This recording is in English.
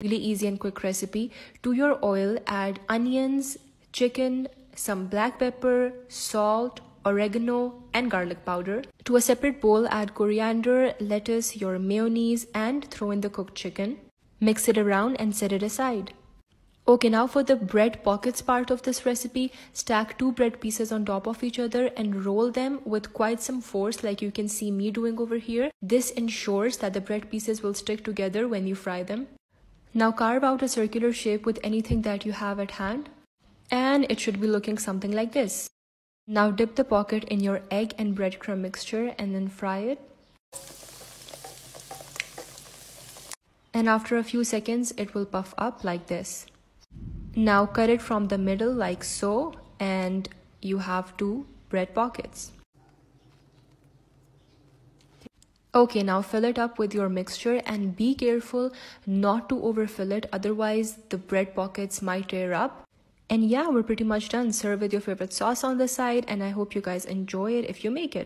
Really easy and quick recipe. To your oil, add onions, chicken, some black pepper, salt, oregano, and garlic powder. To a separate bowl, add coriander, lettuce, your mayonnaise, and throw in the cooked chicken. Mix it around and set it aside. Okay, now for the bread pockets part of this recipe, stack two bread pieces on top of each other and roll them with quite some force like you can see me doing over here. This ensures that the bread pieces will stick together when you fry them. Now carve out a circular shape with anything that you have at hand and it should be looking something like this. Now dip the pocket in your egg and breadcrumb mixture and then fry it. And after a few seconds, it will puff up like this. Now cut it from the middle like so and you have two bread pockets. Okay, now fill it up with your mixture and be careful not to overfill it otherwise the bread pockets might tear up. And yeah, we're pretty much done. Serve with your favorite sauce on the side and I hope you guys enjoy it if you make it.